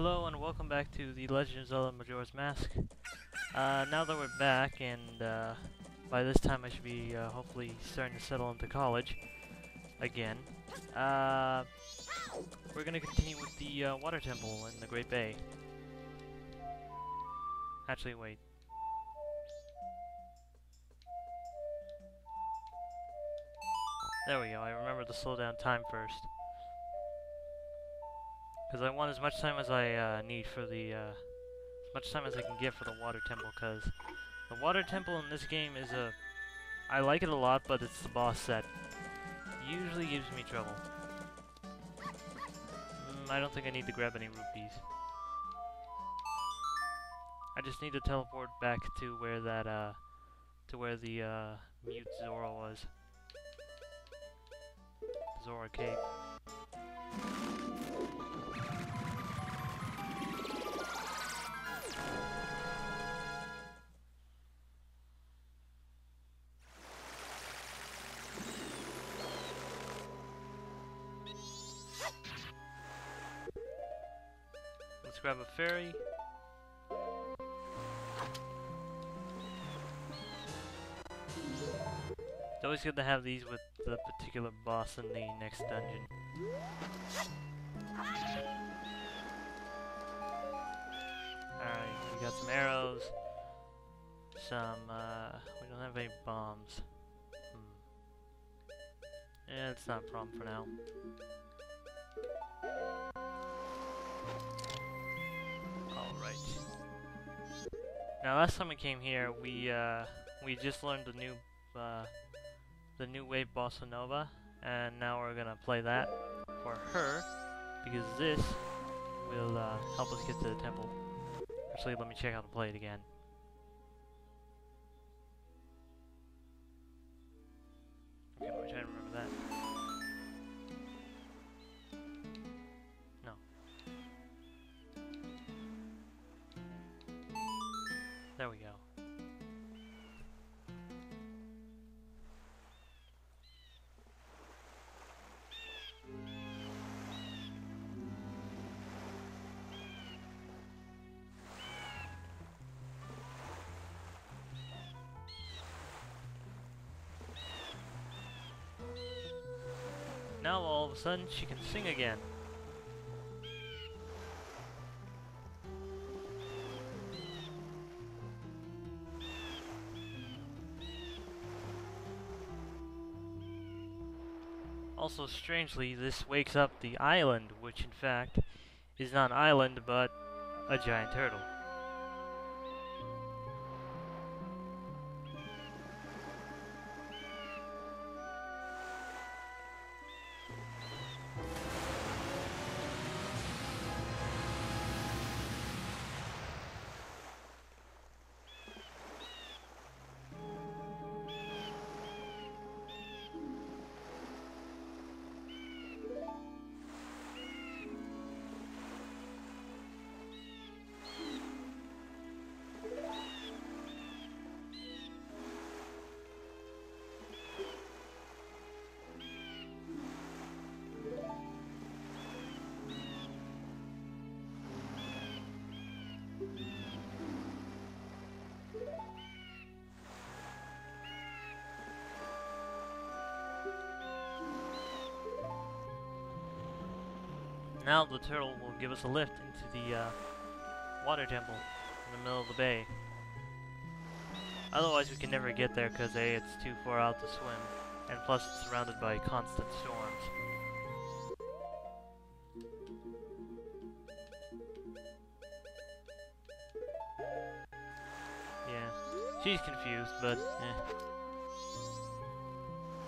Hello and welcome back to the Legend of Zelda Majora's Mask. Uh, now that we're back and uh, by this time I should be uh, hopefully starting to settle into college again, uh, we're going to continue with the uh, water temple in the Great Bay. Actually, wait. There we go, I remember to slow down time first. Because I want as much time as I uh, need for the, uh, as much time as I can get for the water temple, because the water temple in this game is a, I like it a lot, but it's the boss that usually gives me trouble. Mm, I don't think I need to grab any rupees. I just need to teleport back to where that, uh, to where the, uh, mute Zora was. Zora Cave. Let's grab a fairy. It's always good to have these with the particular boss in the next dungeon. Alright, we got some arrows. Some, uh, we don't have any bombs. Hmm. Yeah, it's not a problem for now. Now last time we came here, we, uh, we just learned the new, uh, the new wave Bossa Nova, and now we're gonna play that for her, because this will, uh, help us get to the temple. Actually, let me check how to play it again. Now all of a sudden she can sing again. Also, strangely, this wakes up the island, which in fact is not an island but a giant turtle. Now the turtle will give us a lift into the uh, water temple in the middle of the bay. Otherwise we can never get there because A, it's too far out to swim, and plus it's surrounded by constant storms. Yeah, she's confused, but eh.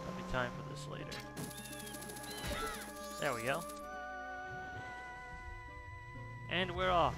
There'll be time for this later. There we go. And we're off.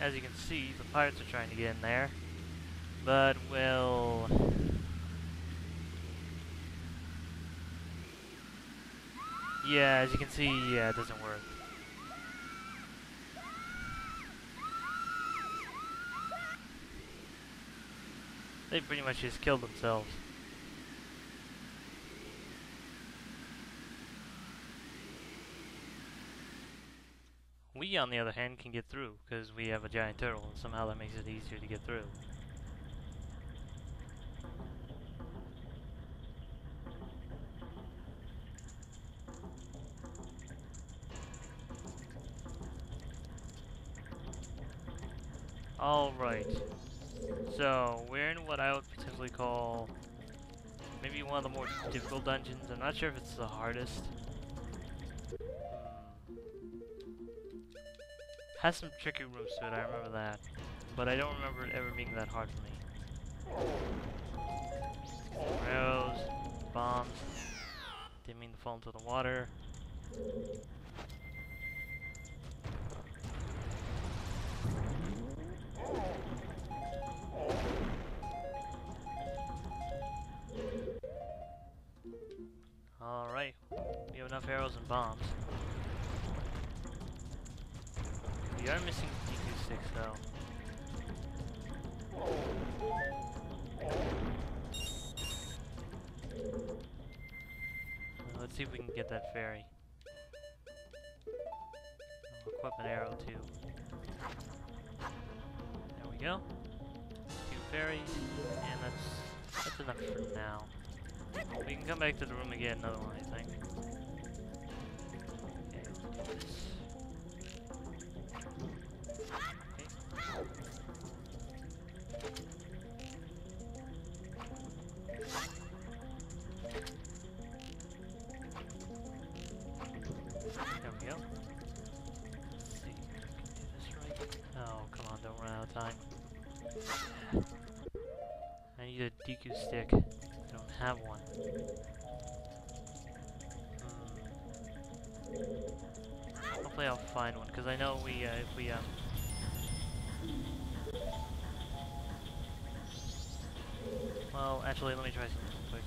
As you can see, the pirates are trying to get in there. But, well... Yeah, as you can see, yeah, it doesn't work. They pretty much just killed themselves. We, on the other hand, can get through, because we have a giant turtle, and somehow that makes it easier to get through. Alright. So, we're in what I would potentially call maybe one of the more difficult dungeons. I'm not sure if it's the hardest. Hmm. Has some tricky rooms to it, I remember that. But I don't remember it ever being that hard for me. Arrows, bombs. Didn't mean to fall into the water. Enough arrows and bombs. We are missing Deku sticks though. Let's see if we can get that fairy. I'll equip an arrow too. There we go. Two fairies, and that's that's enough for now. We can come back to the room again another one, I think. I can do this right. Oh, come on, don't run out of time. I need a Deku stick. I don't have one. Hmm. Hopefully I'll find one, because I know we, uh, if we, um... Well, actually, let me try something real quick.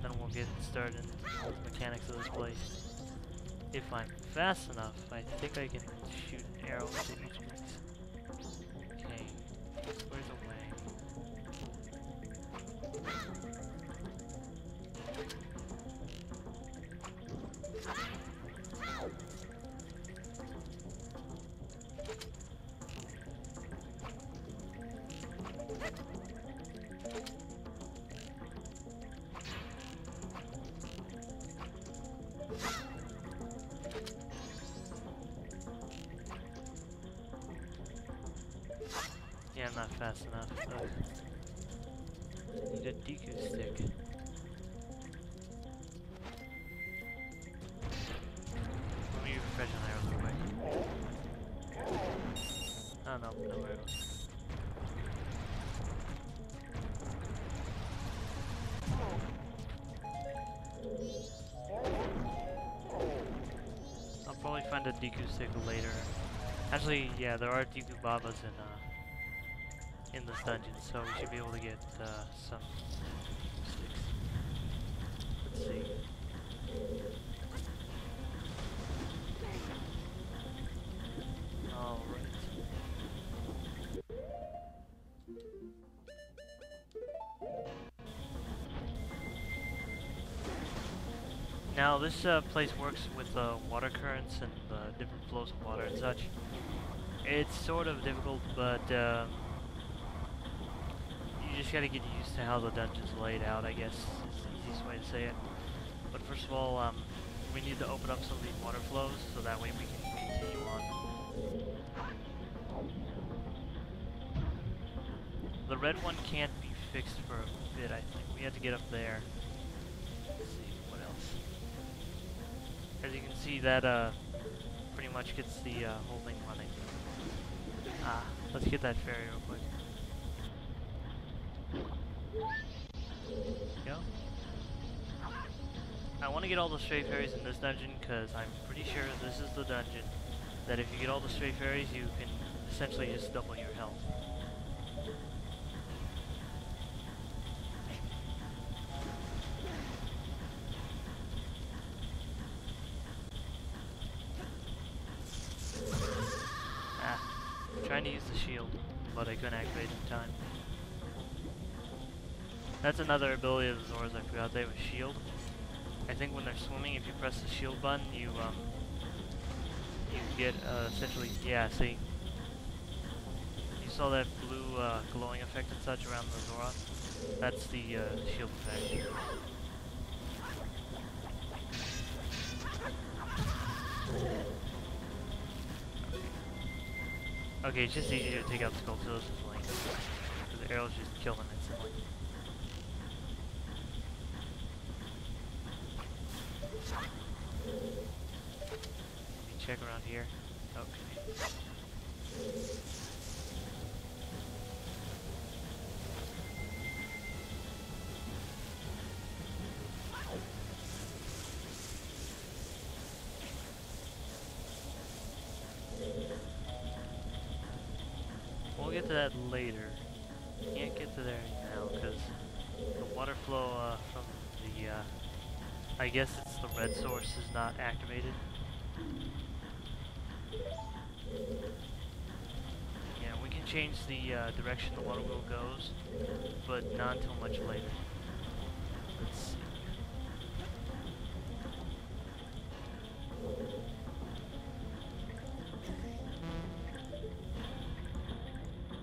Then we'll get started in the mechanics of this place. If I'm fast enough, I think I can shoot an arrow each place. Okay, where's the way? I'm not fast enough. Ugh. Need a Deku stick. Let me refresh on arrows real quick. Oh no, no arrows. I'll probably find a Deku stick later. Actually, yeah, there are Deku Babas in uh in this dungeon, so we should be able to get uh, some sticks. Let's see. Alright. Now this uh, place works with uh, water currents and uh, different flows of water and such. It's sort of difficult, but you just gotta get used to how the dungeon's laid out, I guess, is the easiest way to say it. But first of all, um, we need to open up some of these water flows, so that way we can continue on. The red one can't be fixed for a bit, I think. We have to get up there. Let's see, what else? As you can see, that uh, pretty much gets the uh, whole thing running. Ah, let's get that fairy real quick. I want to get all the stray fairies in this dungeon because I'm pretty sure this is the dungeon that if you get all the stray fairies you can essentially just double your health. Ah, trying to use the shield, but I couldn't activate in time. That's another ability of the Zoras I forgot. They have a shield. I think when they're swimming, if you press the shield button, you um, you get uh, essentially, yeah. See, you saw that blue uh, glowing effect and such around the Zora. That's the uh, shield effect. Okay, it's just easier to take out Skulltulas with Link. Because the arrows just kill them instantly. Let me check around here. Okay. We'll get to that later. Can't get to there now because the water flow uh, from the, uh, I guess it's the red source is not activated. Yeah, we can change the uh, direction the water wheel goes, but not until much later. Let's see.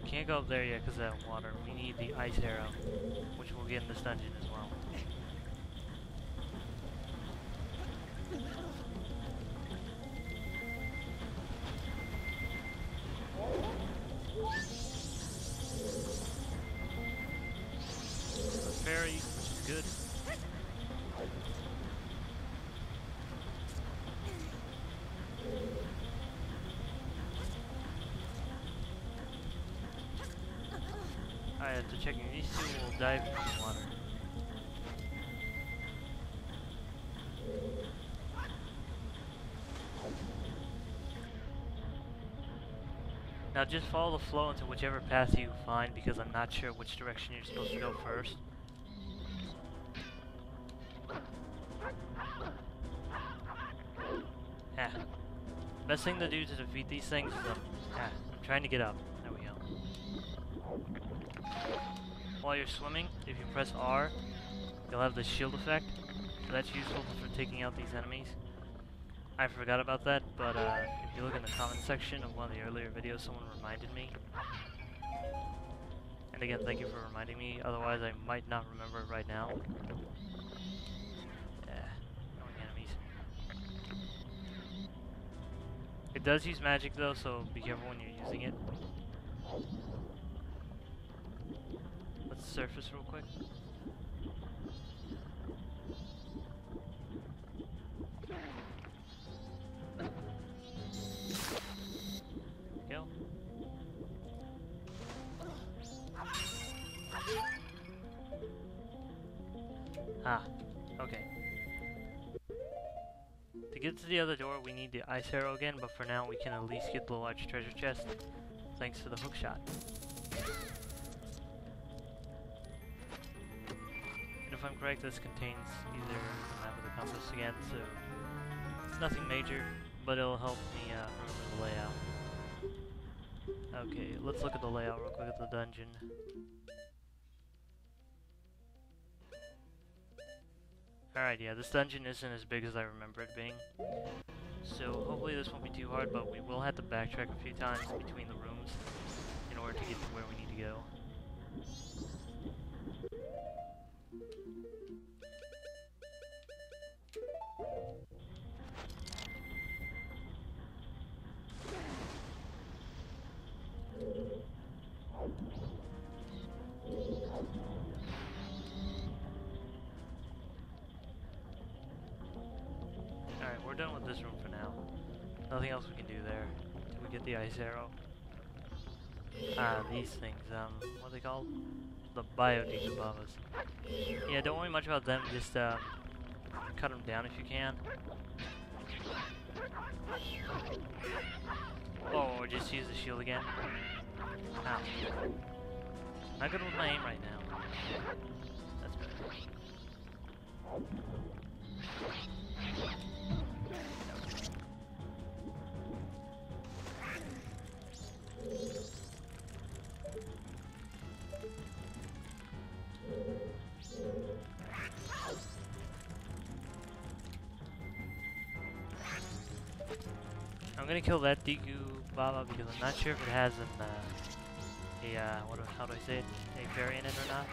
Can't go up there yet because of that water. We need the ice arrow, which we'll get in this dungeon as well. Is good. Alright, after checking these two, we'll dive into the water. Now just follow the flow into whichever path you find because I'm not sure which direction you're supposed to go first. Ah. Best thing to do to defeat these things is um, ah, I'm trying to get up. There we go. While you're swimming, if you press R, you'll have the shield effect. So that's useful for taking out these enemies. I forgot about that, but uh, if you look in the comment section of one of the earlier videos, someone reminded me. And again, thank you for reminding me, otherwise I might not remember it right now. Yeah, enemies. It does use magic though, so be careful when you're using it. Let's surface real quick. Get to the other door, we need the ice arrow again, but for now we can at least get the large treasure chest, thanks to the hook shot. And if I'm correct, this contains either the map of the compass again, so nothing major, but it'll help me uh, remember the layout. Okay, let's look at the layout real quick of the dungeon. Alright, yeah, this dungeon isn't as big as I remember it being. So hopefully this won't be too hard, but we will have to backtrack a few times between the rooms in order to get to where we need to go. We're done with this room for now. Nothing else we can do there. Did we get the ice arrow? Ah, these things, um, what are they called? The Bio Deku Babas. Yeah, don't worry much about them, just, um, cut them down if you can. Oh, just use the shield again. Ow. Not good with my aim right now. That's better. I'm gonna kill that Deku Baba because I'm not sure if it has an, uh, a, uh, what, how do I say it? A fairy in it or not.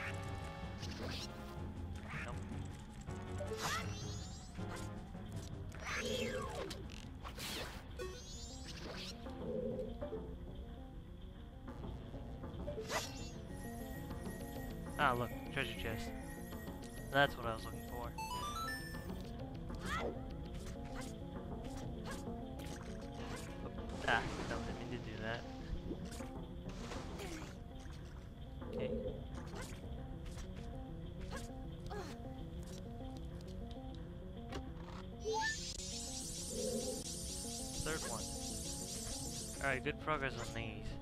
Ah, look, treasure chest. That's what I was looking for. Ah, no, didn't mean to do that. Okay. Third one. Alright, good progress on these.